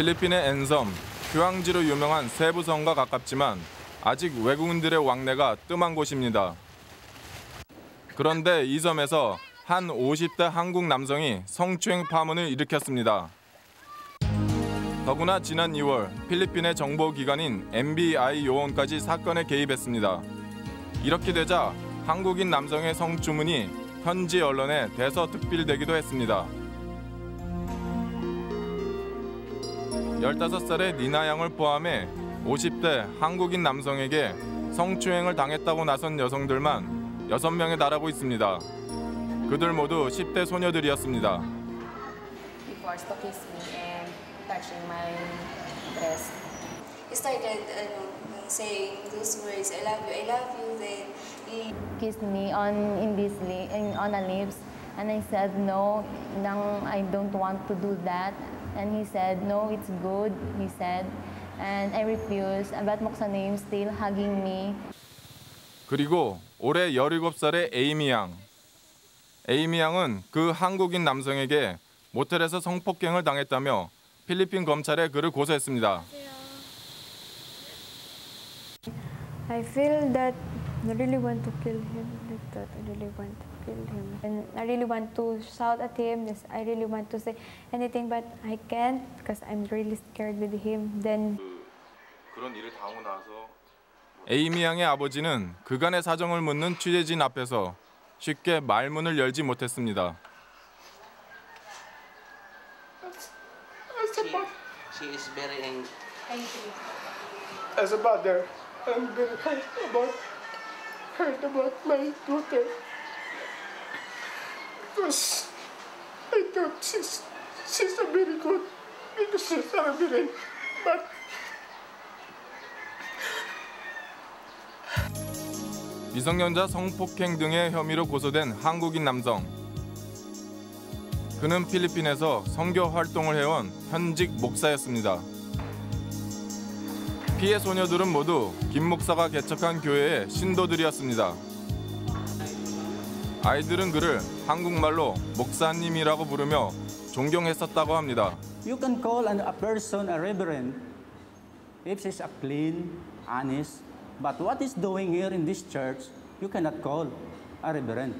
필리핀의 엔섬, 휴양지로 유명한 세부성과 가깝지만 아직 외국인들의 왕래가 뜸한 곳입니다. 그런데 이 섬에서 한 50대 한국 남성이 성추행 파문을 일으켰습니다. 더구나 지난 2월 필리핀의 정보기관인 MBI 요원까지 사건에 개입했습니다. 이렇게 되자 한국인 남성의 성추문이 현지 언론에 대서특필되기도 했습니다. 15살의 니나 양을 포함해 50대 한국인 남성에게 성추행을 당했다고 나선 여성들만 6명에 달하고 있습니다. 그들 모두 10대 소녀들이었습니다. He forced to kiss me and touching my breast. He started ano, saying those words, I love you, I love you. Then he Kissed me on in this li- in, on the lips, and I said no, nang I don't want to do that. And he said no, it's good. He said, and I refused. But Moksa name still hugging me. 그리고 올해 17살의 에이미 양. 에이미 양은 그 한국인 남성에게 모텔에서 성폭행을 당했다며 필리핀 검찰에 그를 고소했습니다. I feel that I really want to kill him. Like that, I really want to kill him. And I really want to shout at him. Yes, I really want to say anything, but I can't because I'm really scared with him. Then 그런 일을 당하고 나서 에이미 양의 아버지는 그간의 사정을 묻는 취재진 앞에서 쉽게 말문을 열지 못했습니다. She, she is very angry. As a mother, I'm very hurt about hurt about my daughter. Because I thought she's she's a very good because she's a very but 미성년자 성폭행 등의 혐의로 고소된 한국인 남성. 그는 필리핀에서 선교 활동을 해온 현직 목사였습니다. 피해 소녀들은 모두 김 목사가 개척한 교회의 신도들이었습니다. 아이들은 그를 한국말로 목사님이라고 부르며 존경했었다고 합니다. You can call an, a person a reverend if she's a clean, honest. But what is doing here in this church, you cannot call a reverend.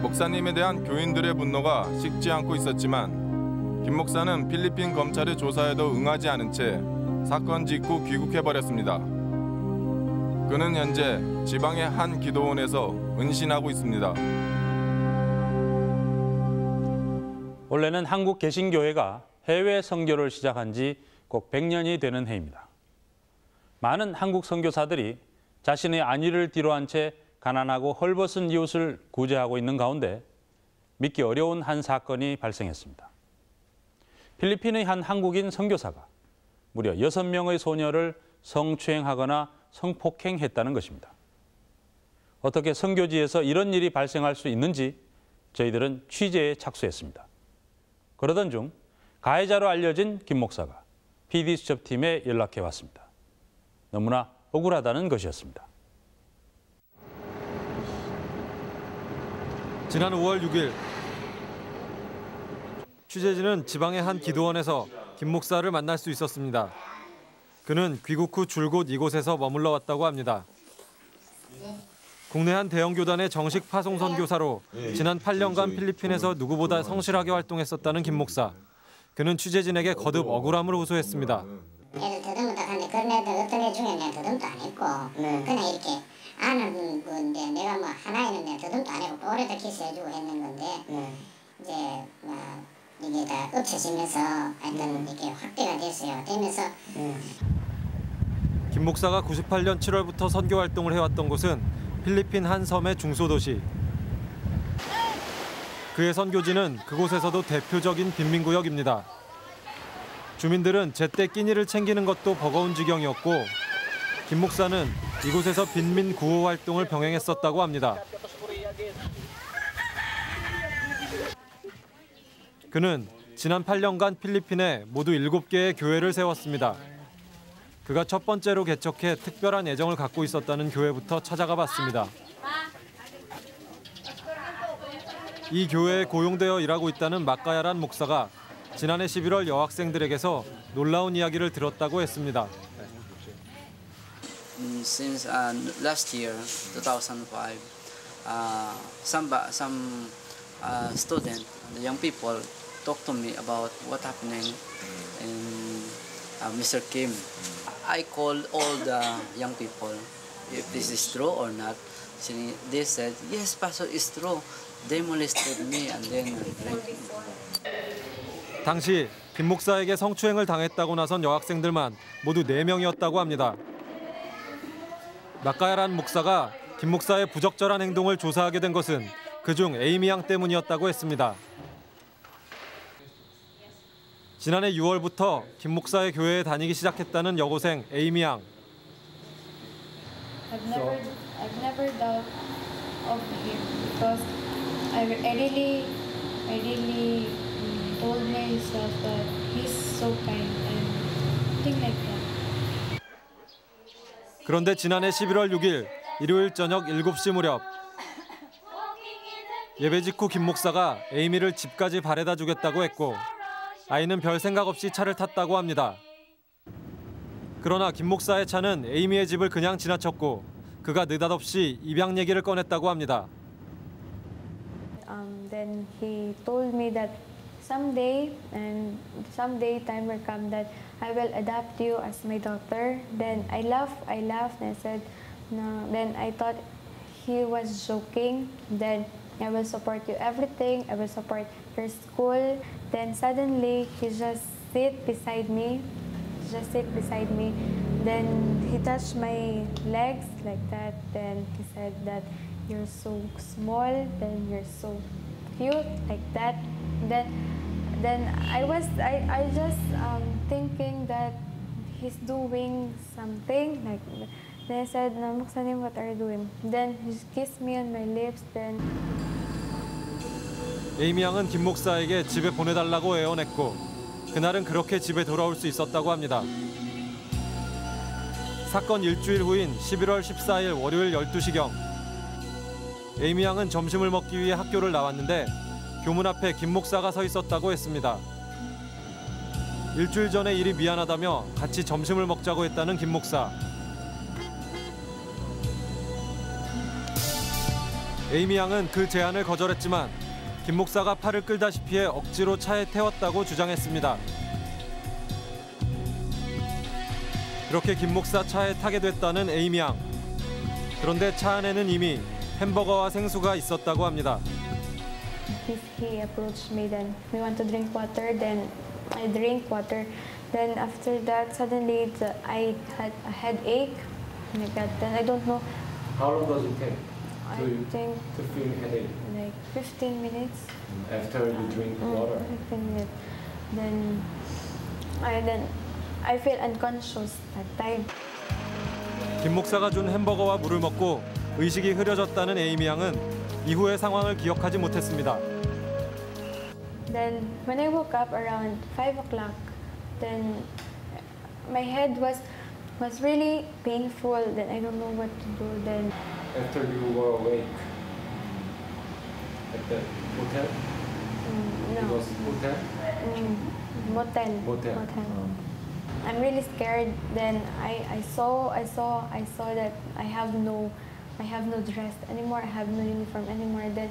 목사님에 대한 교인들의 분노가 식지 않고 있었지만 김 목사는 필리핀 검찰의 조사에도 응하지 않은 채 사건 직후 귀국해 버렸습니다. 그는 현재 지방의 한 기도원에서 은신하고 있습니다. 원래는 한국 개신교회가 해외 선교를 시작한 지 꼭 100년이 되는 해입니다. 많은 한국 선교사들이 자신의 안위를 뒤로한 채 가난하고 헐벗은 이웃을 구제하고 있는 가운데 믿기 어려운 한 사건이 발생했습니다. 필리핀의 한 한국인 선교사가 무려 6명의 소녀를 성추행하거나 성폭행했다는 것입니다. 어떻게 선교지에서 이런 일이 발생할 수 있는지 저희들은 취재에 착수했습니다. 그러던 중 가해자로 알려진 김 목사가 PD수첩팀에 연락해 왔습니다. 너무나 억울하다는 것이었습니다. 지난 5월 6일 취재진은 지방의 한 기도원에서 김 목사를 만날 수 있었습니다. 그는 귀국 후 줄곧 이곳에서 머물러 왔다고 합니다. 국내 한 대형 교단의 정식 파송 선 교사로 지난 8년간 필리핀에서 누구보다 성실하게 활동했었다는 김 목사. 그는 취재진에게 거듭 억울함을 호소했습니다. 애들 더듬었다 하는데 그런 애들 어떤 애 중에 내가 더듬도 안 했고 그냥 이렇게 아는 건데 내가 뭐 하나 있는데 더듬도 안 했고 오래도 키스해주고 했는 건데 이제 뭐 이게 다 엎쳐지면서 하여튼 이게 확대가 됐어요. 되면서 김 목사가 98년 7월부터 선교 활동을 해왔던 곳은 필리핀 한 섬의 중소도시. 그의 선교지는 그곳에서도 대표적인 빈민구역입니다. 주민들은 제때 끼니를 챙기는 것도 버거운 지경이었고 김 목사는 이곳에서 빈민 구호 활동을 병행했었다고 합니다. 그는 지난 8년간 필리핀에 모두 7개의 교회를 세웠습니다. 그가 첫 번째로 개척해 특별한 애정을 갖고 있었다는 교회부터 찾아가 봤습니다. 이 교회에 고용되어 일하고 있다는 마카야란 목사가 지난해 11월 여학생들에게서 놀라운 이야기를 들었다고 했습니다. Mm, Since uh, last year, 2005, uh, some some uh, student, the young people, talk to me about what happening in uh, Mr. Kim. I called all the young people if this is true or not. So They said, yes, Pastor, it's true. They molested me and then. 당시 김 목사에게 성추행을 당했다고 나선 여학생들만 모두 4명이었다고 합니다. 나카야란 목사가 김 목사의 부적절한 행동을 조사하게 된 것은 그중 에이미 양 때문이었다고 했습니다. 지난해 6월부터 김 목사의 교회에 다니기 시작했다는 여고생 에이미 양. I've never, I've never doubt of him because I, really, I really mm, told myself that he's so kind and thing like that. 그런데 지난해 11월 6일 일요일 저녁 7시 무렵 예배 직후 김 목사가 에이미를 집까지 바래다 주겠다고 했고 아이는 별 생각 없이 차를 탔다고 합니다. 그러나 김 목사의 차는 에이미의 집을 그냥 지나쳤고 그가 느닷없이 입양 얘기를 꺼냈다고 합니다. Um, then he told me that someday and someday time will come that I will adopt you as my daughter. Then I laughed, I laughed and I said, no. Then I thought he was joking. Then I will support you everything. I will support your school. Then suddenly he just sit beside me, just sit beside me. Then he touched my legs like that. Then he said that you're so small. Then you're so cute like that. Then then I was I, I just um, thinking that he's doing something like then I said, Namuksanim, what are you doing? Then he kissed me on my lips. Then 에이미 양은 김 목사에게 집에 보내달라고 애원했고 그날은 그렇게 집에 돌아올 수 있었다고 합니다. 사건 일주일 후인 11월 14일 월요일 12시경 에이미 양은 점심을 먹기 위해 학교를 나왔는데 교문 앞에 김 목사가 서 있었다고 했습니다. 일주일 전에 일이 미안하다며 같이 점심을 먹자고 했다는 김 목사. 에이미 양은 그 제안을 거절했지만 김 목사가 팔을 끌다시피 해 억지로 차에 태웠다고 주장했습니다. 그렇게 김 목사 차에 타게 됐다는 에이미 양. 그런데 차 안에는 이미 햄버거와 생수가 있었다고 합니다. he, he approached me. Then we want to drink water. Then I drink water. Then after that, suddenly I had a headache like that. Then I don't know. How long does it take I to, think to feel headache like 15 minutes. after you drink Mm, water? 15 minutes. Then I then I feel unconscious that time. 김 목사가 준 햄버거와 물을 먹고 의식이 흐려졌다는 에이미 양은 이후의 상황을 기억하지 못했습니다. Then when I woke up around five o'clock, then my head was was really painful. Then I don't know what to do. Then After you were awake at the hotel? mm, It no, was hotel? mm, motel. Motel. I'm really scared. Then I, I saw I saw I saw that I have no I have no dress anymore. I have no uniform anymore. Then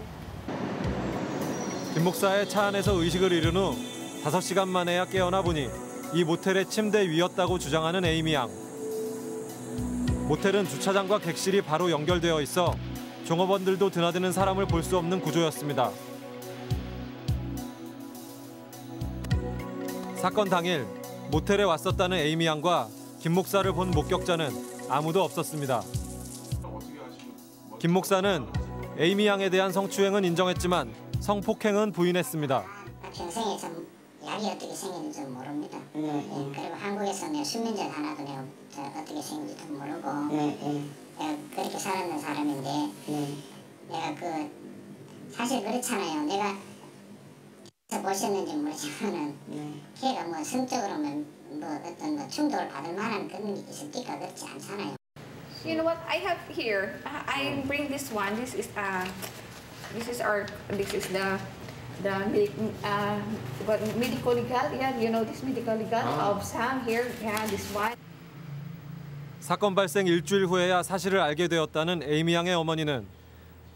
김 목사의 차 안에서 의식을 잃은 후 5시간 만에야 깨어나 보니 이 모텔의 침대 위였다고 주장하는 에이미 양. 모텔은 주차장과 객실이 바로 연결되어 있어 종업원들도 드나드는 사람을 볼 수 없는 구조였습니다. 사건 당일 모텔에 왔었다는 에이미 양과 김 목사를 본 목격자는 아무도 없었습니다. 김 목사는 에이미 양에 대한 성추행은 인정했지만 성폭행은 부인했습니다. 평생에 참 약이 어떻게 생기는지 모릅니다. 예, 그리고 한국에서 내 수면제 하나도 내가 저 어떻게 생긴지도 모르고 내가 그렇게 살았는 사람인데 내가 그 사실 그렇잖아요. 내가 보셨는지 모르지만은 걔가 뭐 성적으로는 뭐 어떤 뭐 충돌을 받을 만한 그런 게 있을까 그렇지 않잖아요. You know what? I have here. I bring this one. This is uh, this is our. This is the the uh, what, medical legal, yeah, you know this medical legal of Sam here, yeah, this one. 사건 발생 일주일 후에야 사실을 알게 되었다는 에이미 양의 어머니는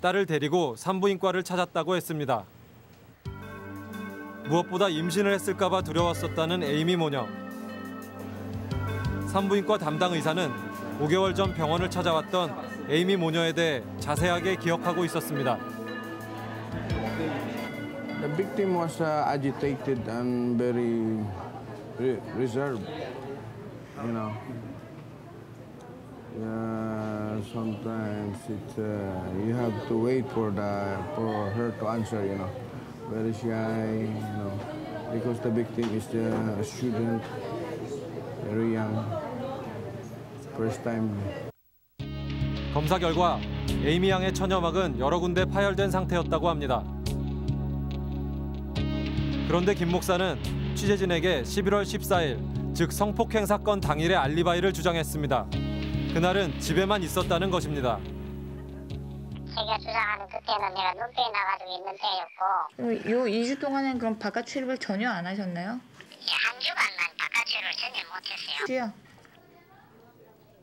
딸을 데리고 산부인과를 찾았다고 했습니다. 무엇보다 임신을 했을까 봐 두려웠었다는 에이미 모녀. 산부인과 담당 의사는 5개월 전 병원을 찾아왔던 에이미 모녀에 대해 자세하게 기억하고 있었습니다. Victim was uh, agitated and very re- reserved, you know. Yeah, sometimes it uh, you have to wait for the for her to answer, you know. Very shy, you know, because the victim is uh, a student, very young, first time. 검사 결과 에이미 양의 천여막은 여러 군데 파열된 상태였다고 합니다. 그런데 김 목사는 취재진에게 11월 14일, 즉 성폭행 사건 당일의 알리바이를 주장했습니다. 그날은 집에만 있었다는 것입니다. 제가 주장하는 그때는 내가 눈병이 나가지고 있는 때였고 요 2주 동안은 그럼 바깥 출입을 전혀 안 하셨나요? 한 주간만 바깥 출을 전혀 못했어요. 주요.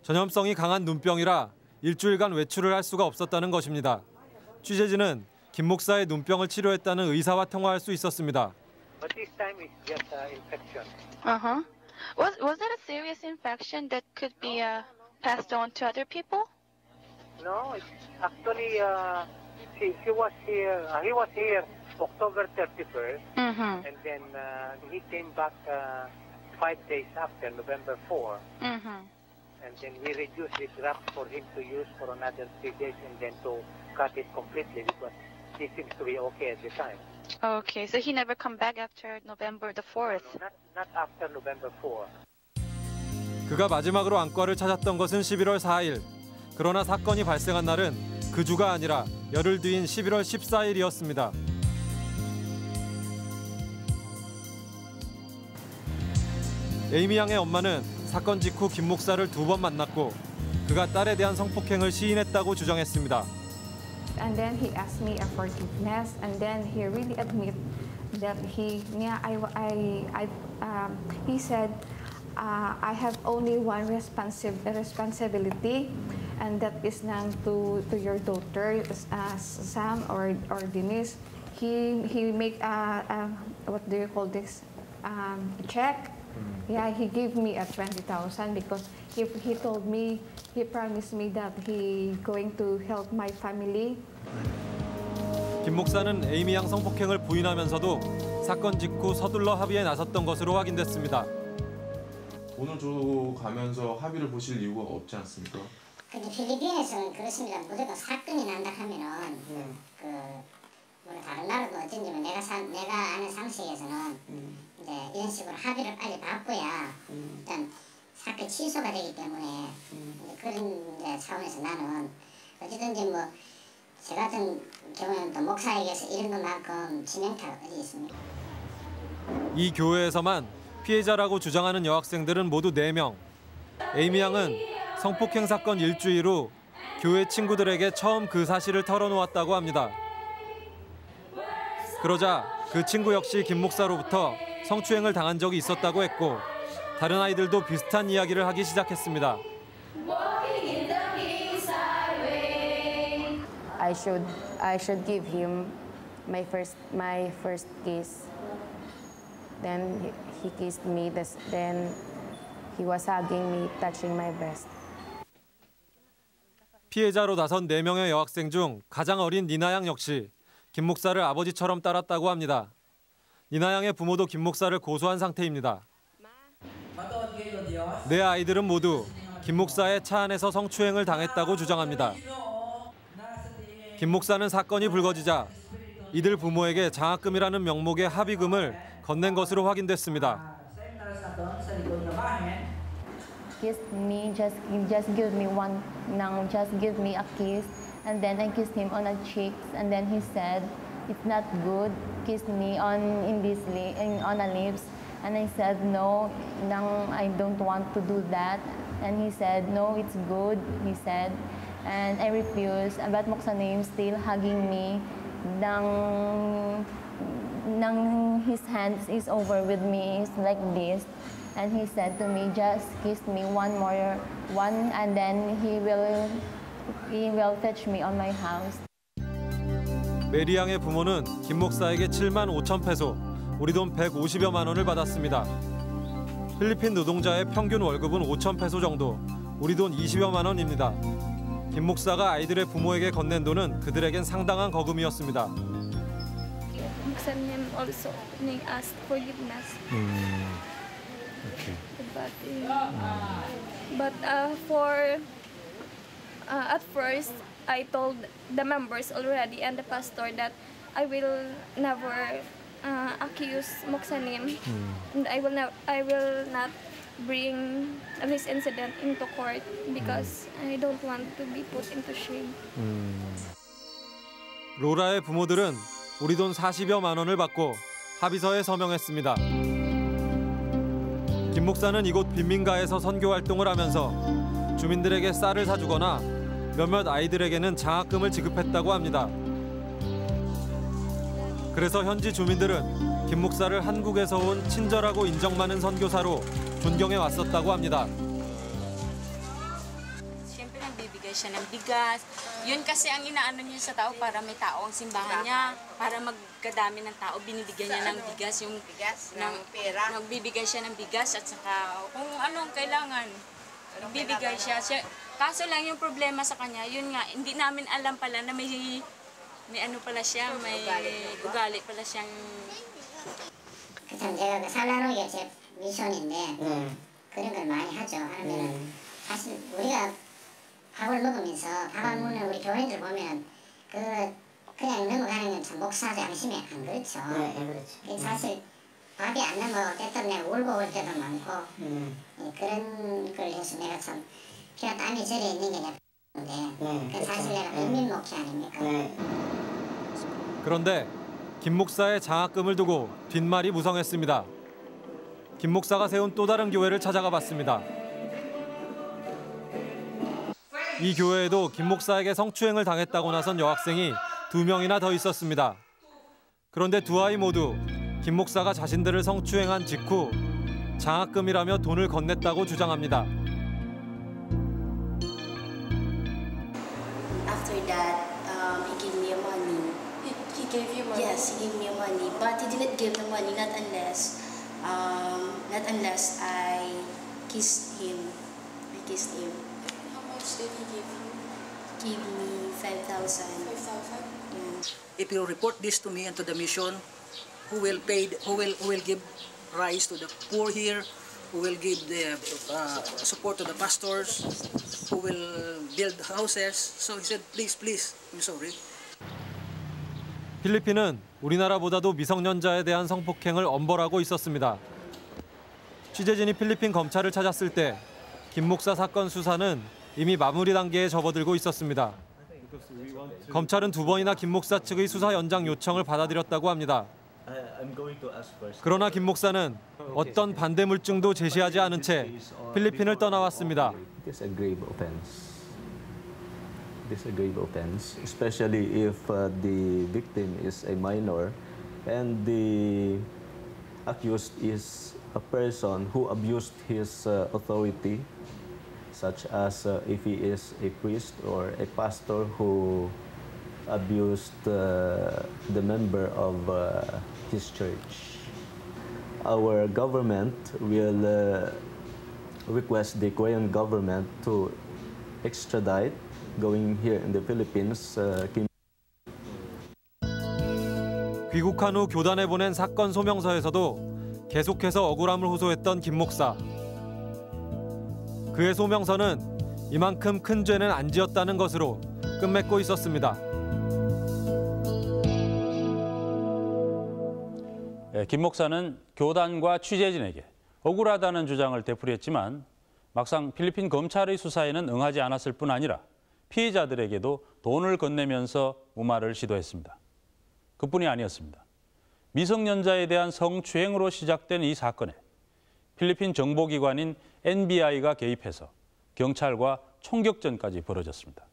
전염성이 강한 눈병이라 일주일간 외출을 할 수가 없었다는 것입니다. 취재진은 김 목사의 눈병을 치료했다는 의사와 통화할 수 있었습니다. But this time it's just uh, infection. Uh huh. Was was that a serious infection that could be uh, passed on to other people? No, it's actually uh, she, she was here. Uh, he was here October 31st, Mm-hmm. and then uh, he came back uh, five days after November 4, Mm-hmm. and then we reduced the graft for him to use for another three days, and then to cut it completely because he seems to be okay at the time. Okay, so he never come back after November the fourth. Not not after November 4. 그가 마지막으로 안과를 찾았던 것은 11월 4일. 그러나 사건이 발생한 날은 그 주가 아니라 열흘 뒤인 11월 14일이었습니다. 에이미 양의 엄마는 사건 직후 김 목사를 두 번 만났고 그가 딸에 대한 성폭행을 시인했다고 주장했습니다. And then he asked me a forgiveness, and then he really admit that he, yeah, I, I, I um, he said, uh, I have only one responsi- responsibility, and that is now to, to your daughter, uh, Sam or, or Denise. He, he make a, a, what do you call this, um, check. Yeah, he gave me a 20,000 because he, he told me, he promised me that he going to help my family. 김 목사는 에이미 양 성폭행을 부인하면서도 사건 직후 서둘러 합의에 나섰던 것으로 확인됐습니다. 돈을 주고 가면서 합의를 보실 이유가 없지 않습니까? 근데 필리핀에서는 그렇습니다. 무조건 사건이 난다 하면은 그뭐 다른 나라도 어쩐지만 내가 사, 내가 아는 상식에서는 이제 이런 식으로 합의를 빨리 바꿔야 일단 사건 취소가 되기 때문에 이제 그런 이제 차원에서 나는 어찌든지 뭐저 같은 경우에는 또 목사에게서 이런 것만큼 진행타가 어디 있습니까? 이 교회에서만 피해자라고 주장하는 여학생들은 모두 4명. 에이미 양은 성폭행 사건 일주일 후 교회 친구들에게 처음 그 사실을 털어놓았다고 합니다. 그러자 그 친구 역시 김 목사로부터 성추행을 당한 적이 있었다고 했고 다른 아이들도 비슷한 이야기를 하기 시작했습니다. I should I should give him my first my first kiss. Then he, kissed me. Then he was hugging me, touching my breast. 피해자로 나선 4명의 여학생 중 가장 어린 니나 양 역시 김 목사를 아버지처럼 따랐다고 합니다. 니나 양의 부모도 김 목사를 고소한 상태입니다. 네 아이들은 모두 김 목사의 차 안에서 성추행을 당했다고 주장합니다. 김 목사는 사건이 불거지자 이들 부모에게 장학금이라는 명목의 합의금을 건넨 것으로 확인됐습니다. Kissed me, just just give me one, now just give me a kiss, and then I kissed him on the cheeks, and then he said, "It's not good." Kiss me on in this in, on the lips, and I said, "No, now I don't want to do that." And he said, "No, it's good." He said, and I refused. But Moksanim still hugging me. Nang nang his hands is over with me it's like this. And he said to me, just kiss me one more, one, and then he will, he will fetch me on my house. 메리 양의 부모는 김 목사에게 7만 5천 페소, 우리 돈 150여만 원을 받았습니다. 필리핀 노동자의 평균 월급은 5천 페소 정도, 우리 돈 20여만 원입니다. 김 목사가 아이들의 부모에게 건넨 돈은 그들에겐 상당한 거금이었습니다. Muksanim also asked forgiveness. But, uh, but uh, for uh, at first, I told the members already and the pastor that I will never uh, accuse Moksanim and I will not I will not bring this incident into court because I don't want to be put into shame. 로라의 부모들은 우리 돈 40여만 원을 받고 합의서에 서명했습니다. 김 목사는 이곳 빈민가에서 선교 활동을 하면서 주민들에게 쌀을 사주거나 몇몇 아이들에게는 장학금을 지급했다고 합니다. 그래서 현지 주민들은 김 목사를 한국에서 온 친절하고 인정 많은 선교사로 존경해 왔었다고 합니다. Siyempre nagbibigay siya ng bigas. Yun kasi ang inaano niya sa tao para may tao ang simbahan niya. Para magkadami ng tao, binibigyan niya ng bigas. Yung bigas, ng, pera. Nagbibigay siya ng bigas at saka kung anong kailangan. Nagbibigay siya. siya. Kaso lang yung problema sa kanya, yun nga, hindi namin alam pala na may may ano pala siya, may ugali pala siyang 참 제가 그게제 미션인데 그런 걸 많이 하죠. 하면은 사실 우리가 밥을 먹으면서 밥안 먹는 우리 교인들 보면 그 그냥 넘어가는 건 참 목사 양심에 안 그렇죠. 네, 그렇죠. 사실 밥이 안 넘어가고 때때로 내가 울고 올 때도 많고 예, 그런 걸 해서 내가 참 피가 땀이 절에 있는 게 내가 그 사실 내가 국민 목회 아닙니까? 그런데 김 목사의 장학금을 두고 뒷말이 무성했습니다. 김 목사가 세운 또 다른 교회를 찾아가 봤습니다. 이 교회에도 김 목사에게 성추행을 당했다고 나선 여학생이 두 명이나 더 있었습니다. 그런데 두 아이 모두 김 목사가 자신들을 성추행한 직후 장학금이라며 돈을 건넸다고 주장합니다. After that, um, he gave me money. He, he gave you money? Yes, he gave me money, but he didn't give the money not unless, um, not unless I kissed him. I kissed him. How much did he give you? Give me five thousand. 5,000? If you report this to me and to the mission, who will pay, who will, who will give rise to the poor here, who will give the uh, support to the pastors, who will build houses. So he said, please, please, I'm sorry. 필리핀은 우리나라보다도 미성년자에 대한 성폭행을 엄벌하고 있었습니다. 취재진이 필리핀 검찰을 찾았을 때 김 목사 사건 수사는 이미 마무리 단계에 접어들고 있었습니다. 검찰은 두 번이나 김 목사 측의 수사 연장 요청을 받아들였다고 합니다. I'm going to ask first. 그러나 김 목사는 어떤 반대 물증도 제시하지 않은 채 필리핀을 떠나왔습니다. It is a grave offense. It is a grave offense, especially if uh, the victim is a minor and the accused is a person who abused his uh, authority, such as uh, if he is a priest or a pastor who abused uh, the member of uh, his church. Our government will uh, request the Korean government to extradite going here in the Philippines uh, Kim 귀국한 후 교단에 보낸 사건 소명서에서도 계속해서 억울함을 호소했던 김 목사. 그의 소명서는 이만큼 큰 죄는 안 지었다는 것으로 끝맺고 있었습니다. 김 목사는 교단과 취재진에게 억울하다는 주장을 되풀이했지만 막상 필리핀 검찰의 수사에는 응하지 않았을 뿐 아니라 피해자들에게도 돈을 건네면서 무마를 시도했습니다. 그뿐이 아니었습니다. 미성년자에 대한 성추행으로 시작된 이 사건에 필리핀 정보기관인 NBI가 개입해서 경찰과 총격전까지 벌어졌습니다.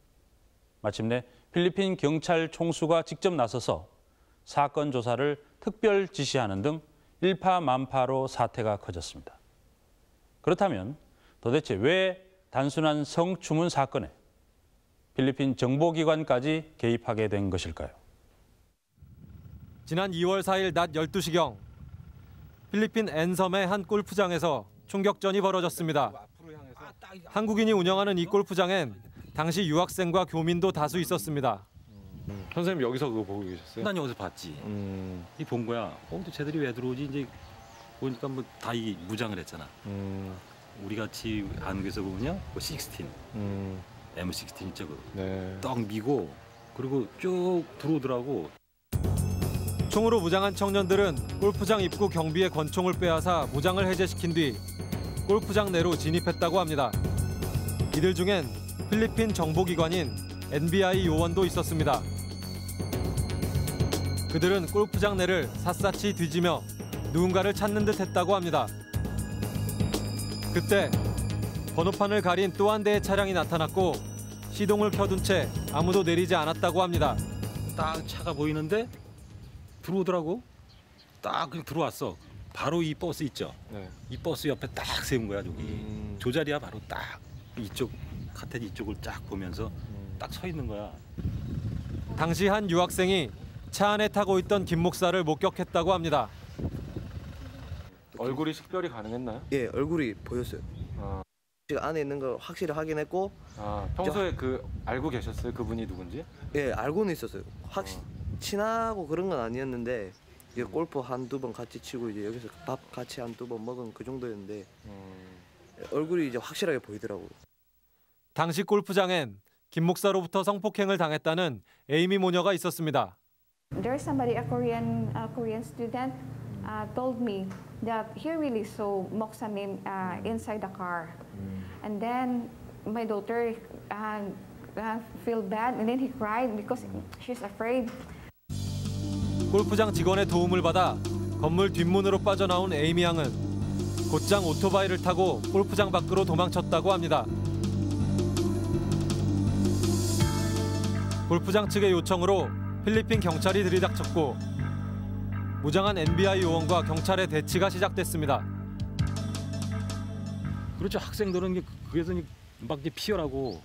마침내 필리핀 경찰 총수가 직접 나서서 사건 조사를 특별 지시하는 등 일파만파로 사태가 커졌습니다. 그렇다면 도대체 왜 단순한 성추문 사건에 필리핀 정보기관까지 개입하게 된 것일까요? 지난 2월 4일 낮 12시경 필리핀 앤섬의 한 골프장에서 총격전이 벌어졌습니다. 한국인이 운영하는 이 골프장엔 당시 유학생과 교민도 다수 있었습니다. 선생님 여기서 그거 보고 계셨어요? 난 여기서 봤지. 음, 이본 거야. 어, 근데 쟤들이 왜 들어오지? 이제 보니까 뭐 다 이 무장을 했잖아. 음, 우리 같이 한국에서 보면요, 뭐 16, 음, M16 있죠, 그. 네. 딱 미고 그리고 쭉 들어오더라고. 총으로 무장한 청년들은 골프장 입구 경비의 권총을 빼앗아 무장을 해제시킨 뒤 골프장 내로 진입했다고 합니다. 이들 중엔 필리핀 정보기관인 NBI 요원도 있었습니다. 그들은 골프장 내를 샅샅이 뒤지며 누군가를 찾는 듯 했다고 합니다. 그때 번호판을 가린 또 한 대의 차량이 나타났고 시동을 켜둔 채 아무도 내리지 않았다고 합니다. 딱 차가 보이는데 들어오더라고. 딱 그냥 들어왔어. 바로 이 버스 있죠. 네. 이 버스 옆에 딱 세운 거야 저기. 음. 저 자리야 바로 딱 이쪽 카텐 이쪽을 쫙 보면서 딱 서 있는 거야. 당시 한 유학생이 차 안에 타고 있던 김 목사를 목격했다고 합니다. 얼굴이 식별이 가능했나요? 예, 얼굴이 보였어요. 아, 지금 안에 있는 걸 확실히 확인했고, 아 평소에 그 알고 계셨어요? 그분이 누군지? 예, 알고는 있었어요. 확 친하고 그런 건 아니었는데, 이제 음. 골프 한 두 번 같이 치고 이제 여기서 밥 같이 한 두 번 먹은 그 정도였는데 음, 얼굴이 이제 확실하게 보이더라고요. 당시 골프장엔 김 목사로부터 성폭행을 당했다는 에이미 모녀가 있었습니다. There's somebody, a Korean uh, Korean student, uh, told me that he really saw Moksanim uh, inside the car, and then my daughter uh, uh, feel bad, and then he cried because she's afraid. 골프장 직원의 도움을 받아 건물 뒷문으로 빠져나온 에이미 양은 곧장 오토바이를 타고 골프장 밖으로 도망쳤다고 합니다. 골프장 측의 요청으로 필리핀 경찰이 들이닥쳤고 무장한 NBI 요원과 경찰의 대치가 시작됐습니다. 그렇죠. 학생들은 그래서 막 이제 피어라고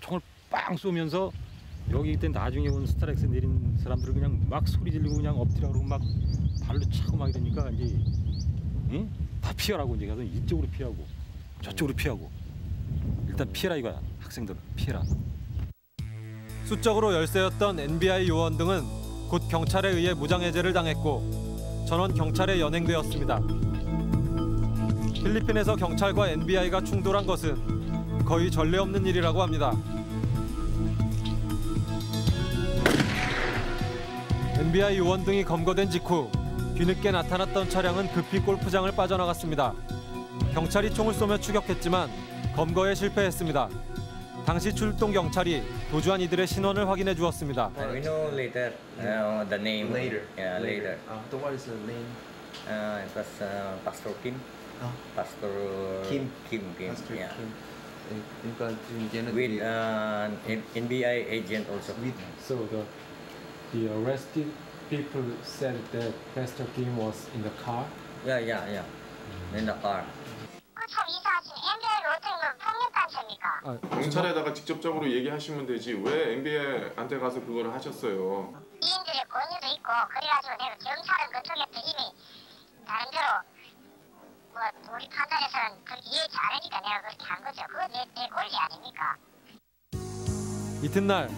총을 빵 쏘면서 여기 있던 나중에 온 스타렉스 내린 사람들은 그냥 막 소리 지르고 그냥 엎드려 그러고 막 발로 차고 막 이러니까 이제 응? 다 피하라고 이제 가서 이쪽으로 피하고 저쪽으로 피하고 일단 피해라 이거야 학생들 피해라 수적으로 열세였던 NBI 요원 등은 곧 경찰에 의해 무장해제를 당했고 전원 경찰에 연행되었습니다. 필리핀에서 경찰과 NBI가 충돌한 것은 거의 전례 없는 일이라고 합니다. NBI 요원 등이 검거된 직후 뒤늦게 나타났던 차량은 급히 골프장을 빠져나갔습니다. 경찰이 총을 쏘며 추격했지만 검거에 실패했습니다. 당시 출동 경찰이 도주한 이들의 신원을 확인해 주었습니다. We know later uh, the name. Later. Yeah, later. Uh, so what is the name? Uh, it was uh, Pastor Kim. 아, Pastor Kim. Kim. Kim. Pastor yeah. Kim. 예, 그러니까 지금 얘는 With uh, NBI agent also. So the the arrested people said that Pastor Kim was in the car. Yeah, yeah, yeah. In the car. 참 이상하시네. MBI를 폭력단체입니까? 경찰에다가 직접적으로 얘기하시면 되지 왜 NBA한테 가서 그걸 하셨어요? 이인들의 권유도 있고 그래가지고 내가 경찰은 그쪽에서 이미 나름대로 뭐 우리 판단에서는 그렇게 이해치 않으니까 내가 그렇게 한 거죠. 그건 내, 내 권리 아닙니까? 이튿날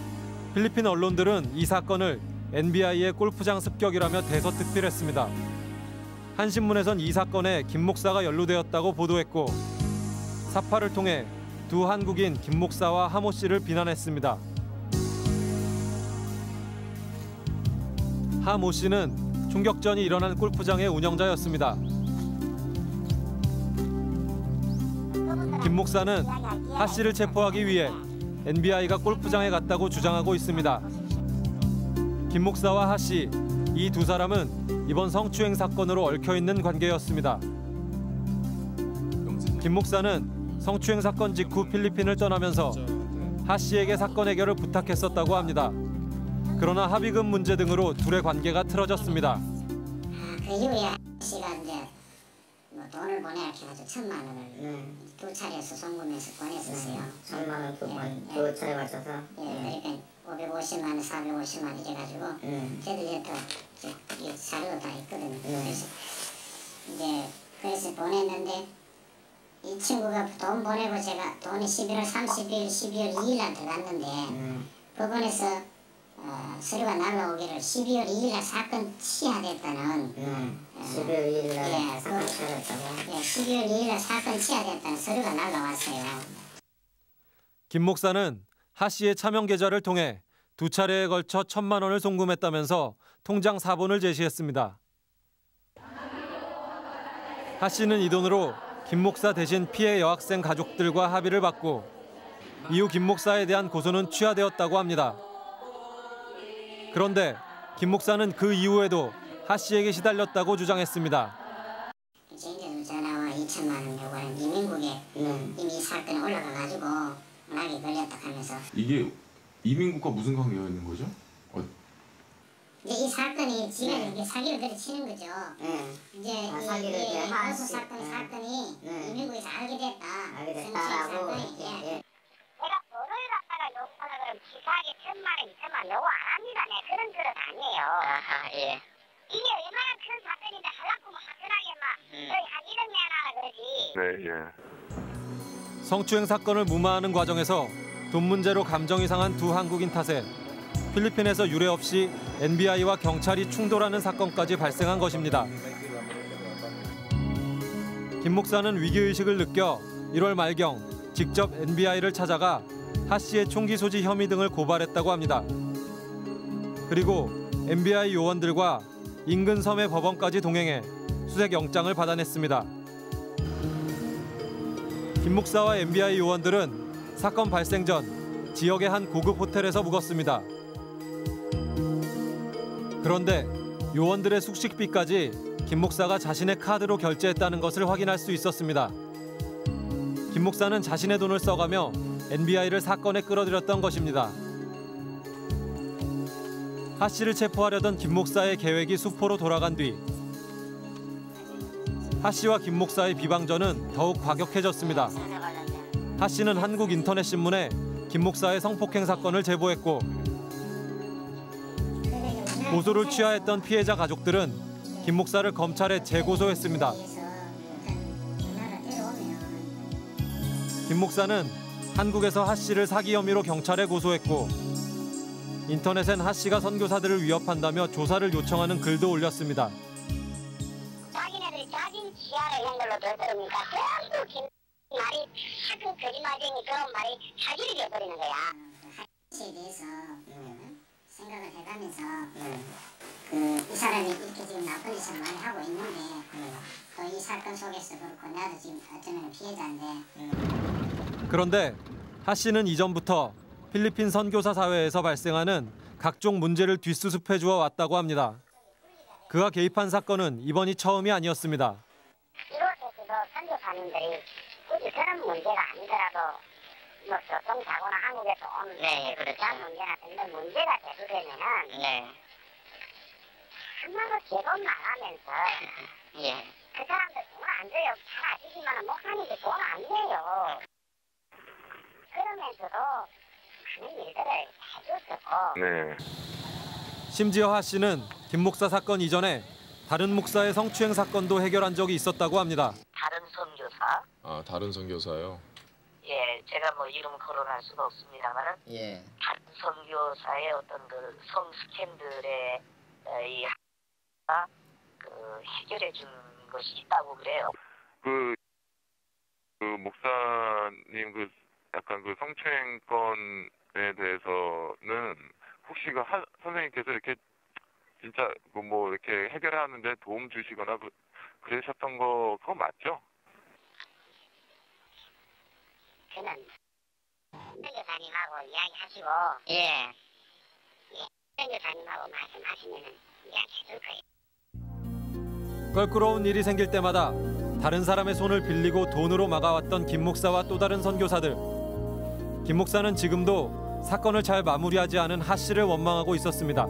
필리핀 언론들은 이 사건을 NBI의 골프장 습격이라며 대서특필했습니다. 한 신문에선 이 사건에 김 목사가 연루되었다고 보도했고 사파를 통해 두 한국인 김 목사와 하모 씨를 비난했습니다. 하모 씨는 총격전이 일어난 골프장의 운영자였습니다. 김 목사는 하 씨를 체포하기 위해 NBI가 골프장에 갔다고 주장하고 있습니다. 김 목사와 하 씨, 이 두 사람은 이번 성추행 사건으로 얽혀 있는 관계였습니다. 김 목사는 성추행 사건 직후 필리핀을 떠나면서 하 씨에게 사건 해결을 부탁했었다고 합니다. 그러나 합의금 문제 등으로 둘의 관계가 틀어졌습니다. 그 이후에 씨가 이제 뭐 돈을 해가지고 천만 원을 두 차례에서 송금해서 보냈었어요. 음, 천만 원두 번, 예, 두 차례 맞춰서? 예, 그러니까 550만 원, 450만 원 이래 가지고 음. 걔들이 또이 자료가 다 있거든요. 그래서 이제 그래서 보냈는데 이 친구가 돈 보내고 제가 돈이 11월 30일, 12월 2일 날 들어갔는데 법원에서 어, 서류가 날라오기를 12월 2일 날 사건 치하됐다는 어, 12월 2일 날 예, 사건 그- 치하됐다고? 예, 12월 2일 날 사건 치하됐다는 서류가 날라왔어요. 김 목사는 하 씨의 차명 계좌를 통해 두 차례에 걸쳐 천만 원을 송금했다면서 통장 사본을 제시했습니다. 하 씨는 이 돈으로 김 목사 대신 피해 여학생 가족들과 합의를 받고 이후 김 목사에 대한 고소는 취하되었다고 합니다. 그런데 김 목사는 그 이후에도 하 씨에게 시달렸다고 주장했습니다. 개인적으로 전화와 2천만 원 요구하는 이민국에 이미 이 사건이 올라가가지고 낙이 걸렸다 하면서 이게 이민국과 무슨 관계가 있는 거죠? 어, 이제 이 사건이 지가 이렇게 사기를 들이치는 거죠. 이제 아, 이- 사기를 이- 이 이제 하우스 하우스, 사건 예. 사건이 이민국에서 알게 됐다. 알게 됐다라고, 예. 내가 갖다가 천만 원, 이천만 원 요구 안 합니다. 내 그런 그릇 아니에요. 아하, 예. 이게 얼마나 큰 사건인데 하려고 뭐 화끈하게 막 거의 한 1억 내놔라 그러지. 네, 예. 성추행 사건을 무마하는 과정에서 돈 문제로 감정이 상한 두 한국인 탓에 필리핀에서 유례 없이 NBI와 경찰이 충돌하는 사건까지 발생한 것입니다. 김 목사는 위기의식을 느껴 1월 말경 직접 NBI를 찾아가 하 씨의 총기 소지 혐의 등을 고발했다고 합니다. 그리고 NBI 요원들과 인근 섬의 법원까지 동행해 수색 영장을 받아냈습니다. 김 목사와 MBI 요원들은 사건 발생 전 지역의 한 고급 호텔에서 묵었습니다. 그런데 요원들의 숙식비까지 김 목사가 자신의 카드로 결제했다는 것을 확인할 수 있었습니다. 김 목사는 자신의 돈을 써가며 NBI를 사건에 끌어들였던 것입니다. 하 씨를 체포하려던 김 목사의 계획이 수포로 돌아간 뒤 하 씨와 김 목사의 비방전은 더욱 과격해졌습니다. 하 씨는 한국 인터넷 신문에 김 목사의 성폭행 사건을 제보했고 고소를 취하했던 피해자 가족들은 김 목사를 검찰에 재고소했습니다. 김 목사는 한국에서 하 씨를 사기 혐의로 경찰에 고소했고 인터넷엔 하 씨가 선교사들을 위협한다며 조사를 요청하는 글도 올렸습니다. 자기네들이 자진 지하를 한 걸로 들었으니까 전부 긴 말이 자꾸 거짓말쟁이 그런 말이 사실이 돼버리는 거야. 하씨에 대해서 생각을 해가면서 그 이 사람이 이렇게 지금 나쁜 짓을 많이 하고 있는데 또 이 사건 속에서 그렇고 나도 지금 어쩌면 피해자인데 그런데 하 씨는 이전부터 필리핀 선교사 사회에서 발생하는 각종 문제를 뒷수습해 주어 왔다고 합니다. 그가 개입한 사건은 이번이 처음이 아니었습니다. 이곳에서도 선교사님들이 굳이 그런 문제가 아니더라도 뭐 교통사고나 한국에서 온 네, 그렇죠. 문제나 등등 문제가 대두되면은 네. 한마디 제법 나가면서 예. 그 사람들 돈안 줘요. 잘 아시지만 목사님들 돈안 내요. 그러면서도 많은 일들을 해줬었고 네. 심지어 하 씨는 김 목사 사건 이전에 다른 목사의 성추행 사건도 해결한 적이 있었다고 합니다. 다른 선교사 아, 다른 선교사요. 예 제가 뭐 이름 거론할 수는 없습니다만은 예. 다른 선교사의 어떤 그 성 스캔들의 어, 이 하나가 그 해결해 준 것이 있다고 그래요. 그, 그 목사님 그 약간 그 성추행 건에 대해서는 혹시 그 하, 선생님께서 이렇게 진짜 그뭐 이렇게 해결하는데 도움 주시거나 그, 그러셨던 거 그거 맞죠? 그는 선교사님하고 이야기하시고 예. 선교사님하고 말씀하시면은 이야기해줄 거예요. 껄끄러운 일이 생길 때마다 다른 사람의 손을 빌리고 돈으로 막아왔던 김 목사와 또 다른 선교사들. 김 목사는 지금도 사건을 잘 마무리하지 않은 하 씨를 원망하고 있었습니다.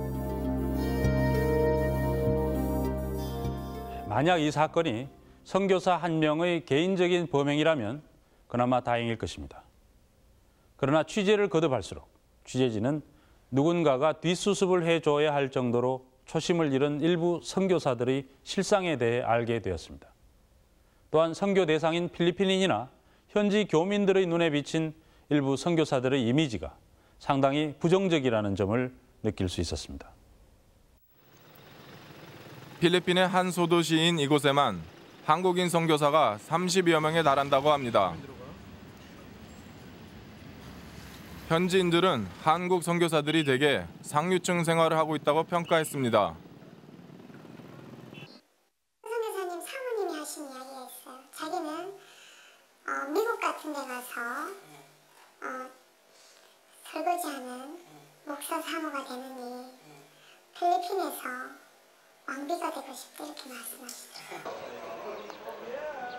만약 이 사건이 선교사 한 명의 개인적인 범행이라면 그나마 다행일 것입니다. 그러나 취재를 거듭할수록 취재진은 누군가가 뒷수습을 해줘야 할 정도로 초심을 잃은 일부 선교사들의 실상에 대해 알게 되었습니다. 또한 선교 대상인 필리핀인이나 현지 교민들의 눈에 비친 일부 선교사들의 이미지가 상당히 부정적이라는 점을 느낄 수 있었습니다. 필리핀의 한 소도시인 이곳에만 한국인 선교사가 30여 명에 달한다고 합니다. 현지인들은 한국 선교사들이 대개 상류층 생활을 하고 있다고 평가했습니다. 선교사님 사모님이 하신 이야기가 있어요. 자기는 어, 미국 같은 데 가서 어, 설거지하는 목사 사모가 되느니 필리핀에서 왕비가 되고 싶다 이렇게 말씀하시더라고요.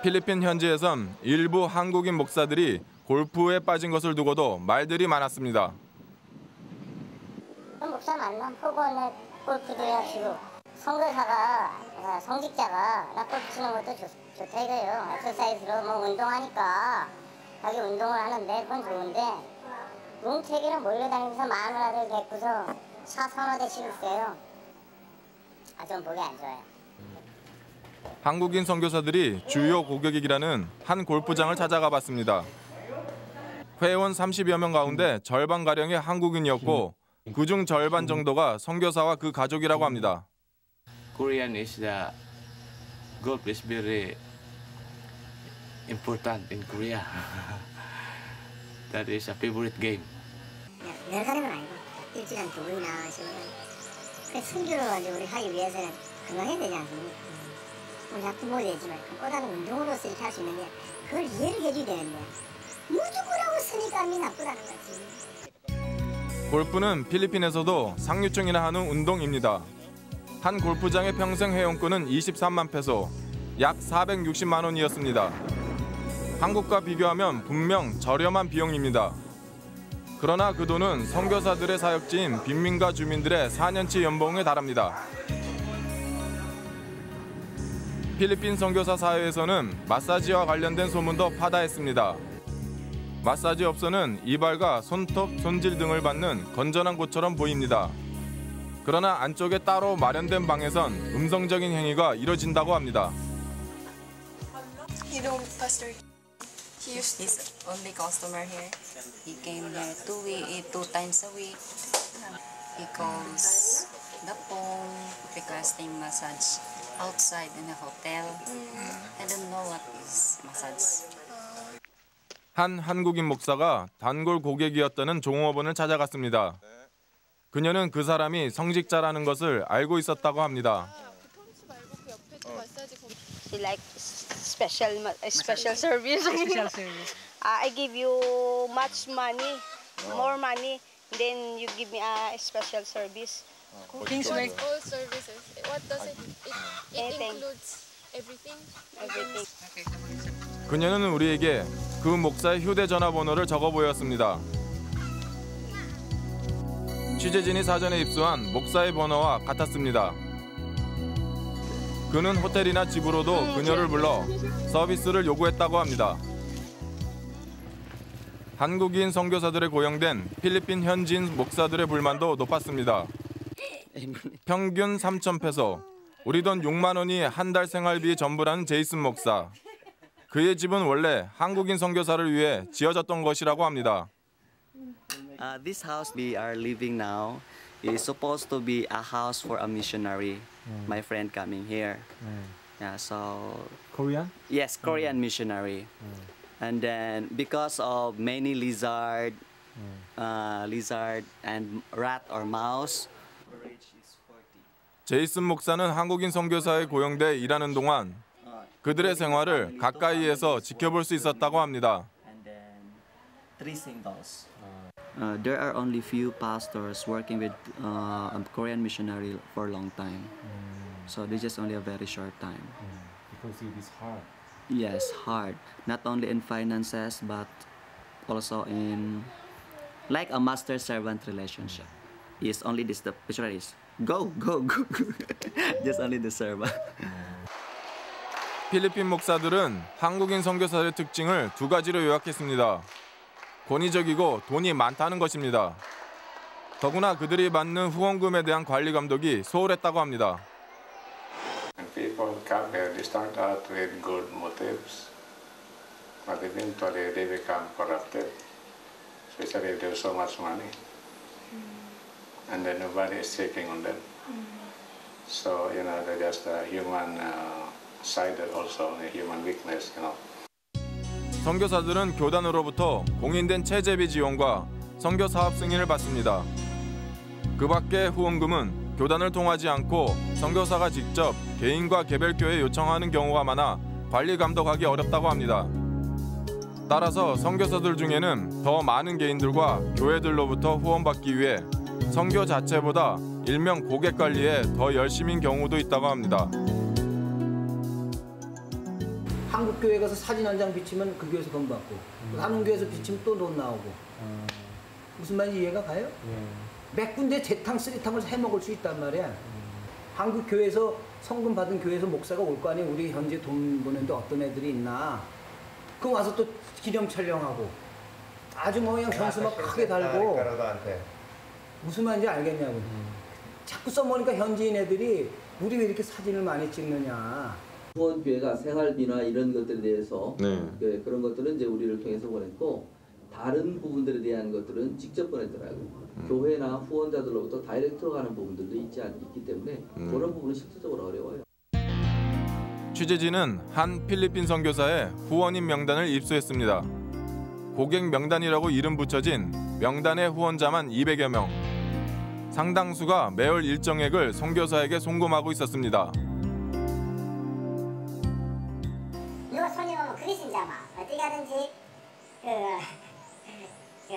필리핀 현지에선 일부 한국인 목사들이 골프에 빠진 것을 두고도 말들이 많았습니다. 그 목사 만나 혹은 골프도 하시고 선교사가 아, 성직자가 나 골프 치는 것도 좋, 좋다 이거예요. 엑서사이즈로 뭐 운동하니까 자기 운동을 하는데 그건 좋은데 뭉태기를 몰려다니면서 마누라들 데리고서 차 서너 대씩 있어요. 아, 좀 보기 안 좋아요. 한국인 선교사들이 주요 고객이라는 한 골프장을 찾아가 봤습니다. 회원 30여 명 가운데 절반 가량이 한국인이었고 그중 절반 정도가 선교사와 그 가족이라고 합니다. Korean is the golf is very important in Korea. that is a favorite game. 여러 사람은 아니고 일주일에 두 번이나 하시면 그 순교를 가지고 우리 하기 위해서는 건강해야 되지 않습니까? 우리 학부모 되지만 꼬다는 운동으로서 이렇게 할 수 있는데 그걸 이해를 해줘야 되는데 쓰니까 미 나쁘다는 거지. 골프는 필리핀에서도 상류층이나 하는 운동입니다. 한 골프장의 평생 회원권은 23만 페소, 약 460만 원이었습니다. 한국과 비교하면 분명 저렴한 비용입니다. 그러나 그 돈은 선교사들의 사역지인 빈민가 주민들의 4년치 연봉에 달합니다. 필리핀 선교사 사회에서는 마사지와 관련된 소문도 파다했습니다. 마사지 업소는 이발과 손톱, 손질 등을 받는 건전한 곳처럼 보입니다. 그러나 안쪽에 따로 마련된 방에선 음성적인 행위가 이뤄진다고 합니다. Outside in a hotel. I don't know what is massage. 한 한국인 목사가 단골 고객이었다는 종업원을 찾아갔습니다. 그녀는 그 사람이 성직자라는 것을 알고 있었다고 합니다. She like special ma- uh, special service. Special service. Uh, I give you much money, more money, then you give me a special service. King's What- Way. All services. What does it? It, it Anything. includes everything. Everything. 그녀는 우리에게 그 목사의 휴대전화 번호를 적어 보였습니다. 취재진이 사전에 입수한 목사의 번호와 같았습니다. 그는 호텔이나 집으로도 그녀를 불러 서비스를 요구했다고 합니다. 한국인 선교사들에 고용된 필리핀 현지인 목사들의 불만도 높았습니다. 평균 3천 페소, 우리 돈 6만 원이 한 달 생활비 전부라는 제이슨 목사. 그의 집은 원래 한국인 선교사를 위해 지어졌던 것이라고 합니다. Uh, this house we are living now is supposed to be a house for a missionary. Mm. My friend coming here. Mm. Yeah, so Korean? yes, Korean missionary. And then because of many lizard, uh, lizard and rat or mouse. 제이슨 목사는 한국인 선교사에 고용돼 일하는 동안 그들의 생활을 가까이에서 지켜볼 수 있었다고 합니다. Three singles. Uh, there are only few pastors working with uh, a Korean missionary for a long time. So this is only a very short time. Because it is hard. Yes, hard. Not only in finances, but also in like a master-servant relationship. Is only this the picture is go go go go. Just only the servant. 필리핀 목사들은 한국인 선교사들의 특징을 두 가지로 요약했습니다. 권위적이고 돈이 많다는 것입니다. 더구나 그들이 받는 후원금에 대한 관리 감독이 소홀했다고 합니다. People come here, they start out with good motives, but eventually they become corrupted, especially if there's so much money, and then nobody is checking on them. So you know, they're just a human uh, 선교사들은 교단으로부터 공인된 체제비 지원과 선교 사업 승인을 받습니다. 그 밖에 후원금은 교단을 통하지 않고 선교사가 직접 개인과 개별 교회 요청하는 경우가 많아 관리 감독하기 어렵다고 합니다. 따라서 선교사들 중에는 더 많은 개인들과 교회들로부터 후원받기 위해 선교 자체보다 일명 고객 관리에 더 열심인 경우도 있다고 합니다. 한국 교회 가서 사진 한 장 비치면 그 교회에서 돈 받고 다른 교회에서 비치면 또 돈 나오고 무슨 말인지 이해가 가요? 몇 군데 재탕 쓰리탕을 해 먹을 수 있단 말이야. 한국 교회에서 성금 받은 교회에서 목사가 올 거 아니야. 우리 현재 돈 보는데 어떤 애들이 있나. 그럼 와서 또 기념 촬영하고 아주 뭐 그냥 변수 막 크게 달고 무슨 말인지 알겠냐고. 자꾸 써먹으니까 현지인 애들이 우리 왜 이렇게 사진을 많이 찍느냐. 후원교회가 생활비나 이런 것들에 대해서 네. 예, 그런 것들은 이제 우리를 통해서 보냈고 다른 부분들에 대한 것들은 직접 보냈더라고요. 음. 교회나 후원자들로부터 다이렉트로 가는 부분들도 있지 않, 있기 때문에 음. 그런 부분은 실질적으로 어려워요. 취재진은 한 필리핀 선교사의 후원인 명단을 입수했습니다. 고객 명단이라고 이름 붙여진 명단의 후원자만 200여 명. 상당수가 매월 일정액을 선교사에게 송금하고 있었습니다. 이제 막 어떻게 하든지 그, 그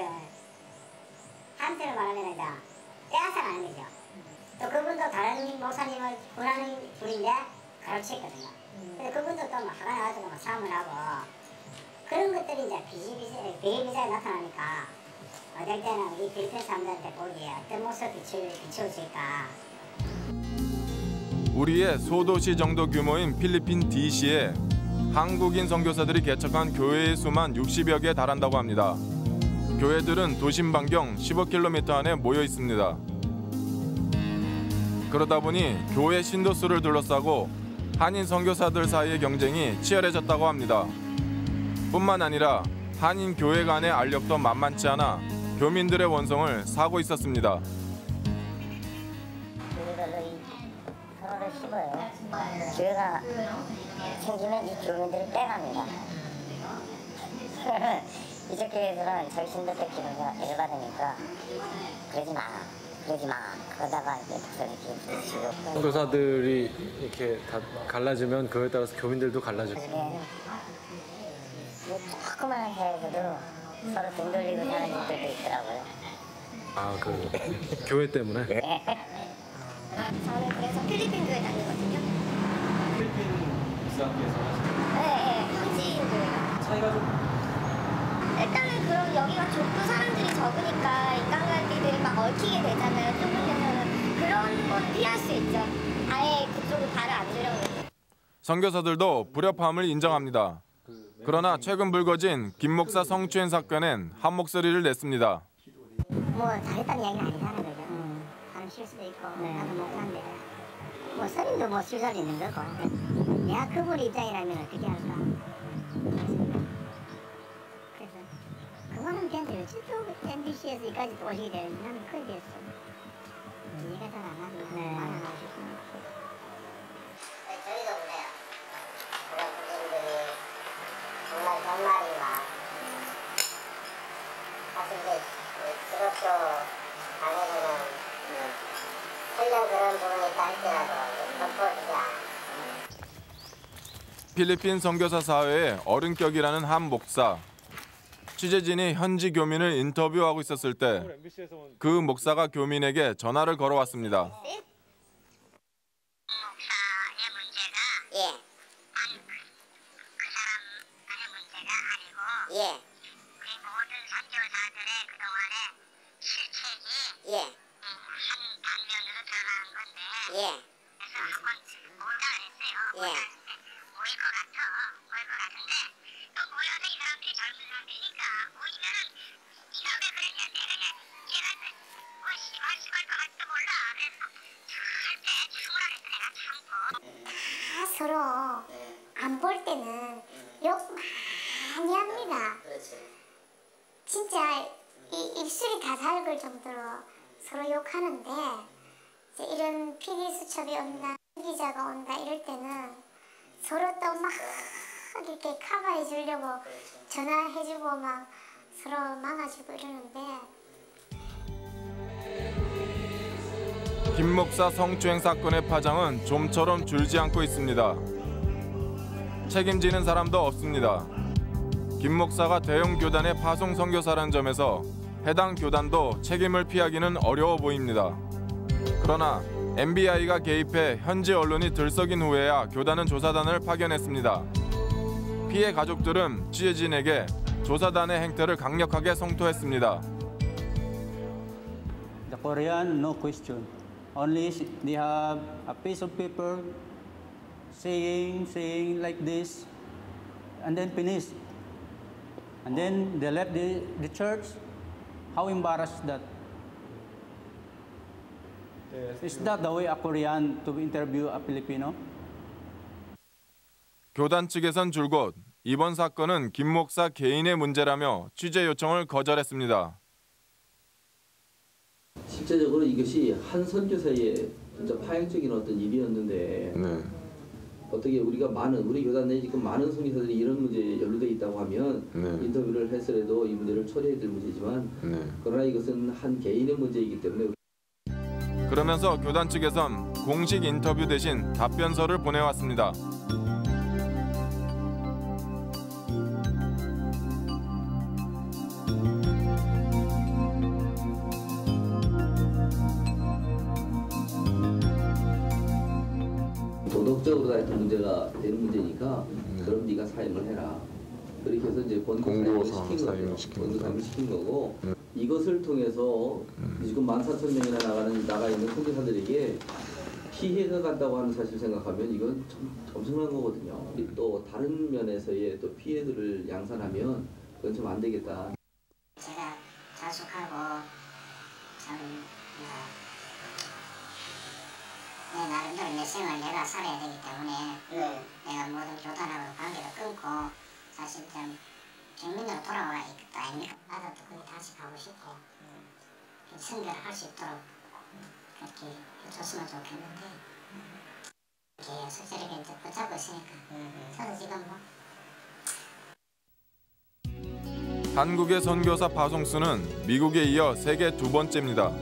한테로 말하면 이제 빼앗아가는 거죠. 또 그분도 다른 목사님을 권하는 분인데 가르쳤거든요. 근데 그분도 또막 화가 나가지고 막 싸움을 하고 그런 것들이 이제 비비비세, 비비비세에 나타나니까 어떨 때는 이 필리핀 사람들한테 보기에 어떤 모습 비추, 비추어질까 우리의 소도시 정도 규모인 필리핀 DC에 한국인 선교사들이 개척한 교회의 수만 60여 개에 달한다고 합니다. 교회들은 도심 반경 15km 안에 모여 있습니다. 그러다 보니 교회 신도수를 둘러싸고 한인 선교사들 사이의 경쟁이 치열해졌다고 합니다. 뿐만 아니라 한인 교회 간의 알력도 만만치 않아 교민들의 원성을 사고 있었습니다. 서로를 씹어요. 교회가 생기면 이 교민들을 빼갑니다. 이쪽 교회들은 저희 신도 뺏기는 거 열받으니까 그러지 마, 그러지 마. 그러다가 이제 이렇게 치고 선교사들이 이렇게 다 갈라지면 그거에 따라서 교민들도 갈라지고. 네. 뭐 조그마한 사회에서도 서로 등 돌리고 사는 집들도 있더라고요. 아, 그 교회 때문에. 저는 그래서 필리핀 교회 다니거든요. 필리핀 이스라엘에서 네, 네, 현지인 교회가. 차이가 좀 일단은 그럼 여기가 좁고 사람들이 적으니까 인간관계들이 막 얽히게 되잖아요. 좁은 데서는 그런 건 피할 수 있죠. 아예 그쪽으로 발을 안 들여고 선교사들도 불협화음을 인정합니다. 그러나 최근 불거진 김 목사 성추행 사건엔 한 목소리를 냈습니다. 뭐 잘했다는 이야기는. 사람 쉴 수도 있고 나도 못하는데 뭐 스님도 뭐 실수할 있는 거고 내가 그분 입장이라면 어떻게 할까. 그래서 그거는 괜찮아요. 또 MBC에서 이까지 또 오시게 되면 나는 그에 대해서 이해가 잘 안 하고 말안 하고 싶어요. 저희도 그래요. 그런 분들이 정말 정말이 막 사실 이제 기독교 필리핀 선교사 사회의 어른격이라는 한 목사. 취재진이 현지 교민을 인터뷰하고 있었을 때 그 목사가 교민에게 전화를 걸어왔습니다. 예. 예. 예. 그래 서 김 목사 성추행 사건의 파장은 좀처럼 줄지 않고 있습니다. 책임지는 사람도 없습니다. 김 목사가 대형 교단의 파송 선교사라는 점에서 해당 교단도 책임을 피하기는 어려워 보입니다. 그러나 MBI가 개입해 현지 언론이 들썩인 후에야 교단은 조사단을 파견했습니다. 피해 가족들은 취재진에게 조사단의 행태를 강력하게 성토했습니다. The Korean, no question. Only they have a piece of paper saying, saying like this, and then finish. And then they left the, the church. How embarrassed that? Is that the way a Korean to interview a Filipino? 교단 측에선 줄곧 이번 사건은 김 목사 개인의 문제라며 취재 요청을 거절했습니다. 실제적으로 이것이 한 선교사의 진짜 파행적인 어떤 일이었는데 어떻게 우리가 많은 우리 교단 내 지금 많은 선교사들이 이런 문제에 연루돼 있다고 하면 인터뷰를 했으라도 이 문제를 처리해야 될 문제지만 그러나 이것은 한 개인의 문제이기 때문에 그러면서 교단 측에선 공식 인터뷰 대신 답변서를 보내왔습니다. 문제가 되는 문제니까 그럼 네가 사임을 해라. 그렇게 해서 이제 권고 사임을 시킨 거죠. 권고 사임을 시킨 거고 이것을 통해서 지금 14,000명이나 나가는 나가 있는 선교사들에게 피해가 간다고 하는 사실 생각하면 이건 참 엄청난 거거든요. 또 다른 면에서의 또 피해들을 양산하면 그건 좀 안 되겠다. 제가 자숙하고 참 뭐, 내 나름대로 내 생을 내가 살아야 되기 때문에 모든 교단하고 관계를 끊고 사실 좀 국민으로 돌아와야 겠다 아닙니까? 나도 또 거기 다시 가고 싶고 선교를 할수 있도록 그렇게 해줬으면 좋겠는데 이렇게 속절하게 이제 붙잡고 있으니까 저도 지금 뭐 한국의 선교사 파송 수는 미국에 이어 세계 두 번째입니다.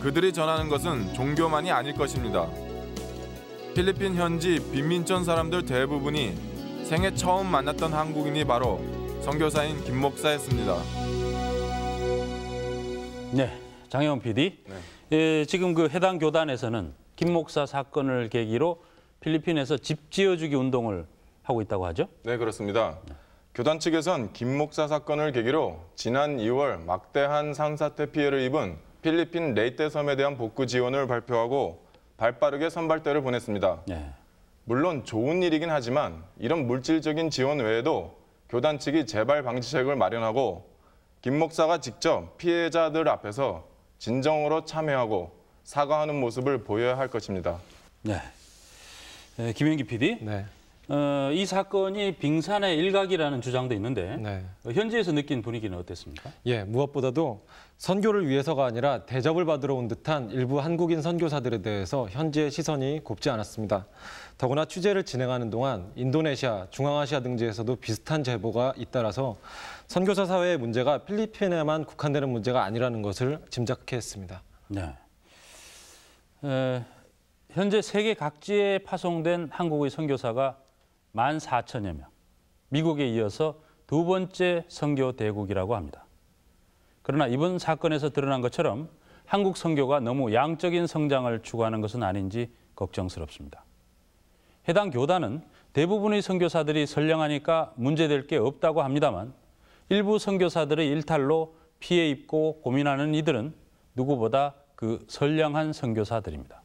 그들이 전하는 것은 종교만이 아닐 것입니다. 필리핀 현지 빈민촌 사람들 대부분이 생애 처음 만났던 한국인이 바로 선교사인 김 목사였습니다. 네, 장혜원 PD. 예, 지금 그 해당 교단에서는 김 목사 사건을 계기로 필리핀에서 집 지어주기 운동을 하고 있다고 하죠. 네, 그렇습니다. 교단 측에선 김 목사 사건을 계기로 지난 2월 막대한 산사태 피해를 입은 필리핀 레이떼 섬에 대한 복구 지원을 발표하고 발빠르게 선발대를 보냈습니다. 물론 좋은 일이긴 하지만 이런 물질적인 지원 외에도 교단 측이 재발 방지책을 마련하고 김 목사가 직접 피해자들 앞에서 진정으로 참여하고 사과하는 모습을 보여야 할 것입니다. 네. 에, 김현기 PD. 어, 이 사건이 빙산의 일각이라는 주장도 있는데 어, 현지에서 느낀 분위기는 어땠습니까? 예, 무엇보다도 선교를 위해서가 아니라 대접을 받으러 온 듯한 일부 한국인 선교사들에 대해서 현지의 시선이 곱지 않았습니다. 더구나 취재를 진행하는 동안 인도네시아, 중앙아시아 등지에서도 비슷한 제보가 잇따라서 선교사 사회의 문제가 필리핀에만 국한되는 문제가 아니라는 것을 짐작케 했습니다. 네. 에, 현재 세계 각지에 파송된 한국의 선교사가 14,000여 명. 미국에 이어서 두 번째 선교 대국이라고 합니다. 그러나 이번 사건에서 드러난 것처럼 한국 선교가 너무 양적인 성장을 추구하는 것은 아닌지 걱정스럽습니다. 해당 교단은 대부분의 선교사들이 선량하니까 문제될 게 없다고 합니다만 일부 선교사들의 일탈로 피해 입고 고민하는 이들은 누구보다 그 선량한 선교사들입니다.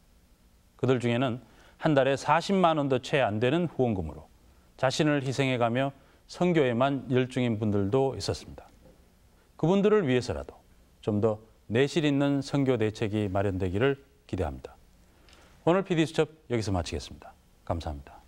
그들 중에는 한 달에 40만 원도 채 안 되는 후원금으로 자신을 희생해가며 선교에만 열중인 분들도 있었습니다. 그분들을 위해서라도 좀 더 내실 있는 선교 대책이 마련되기를 기대합니다. 오늘 PD수첩 여기서 마치겠습니다. 감사합니다.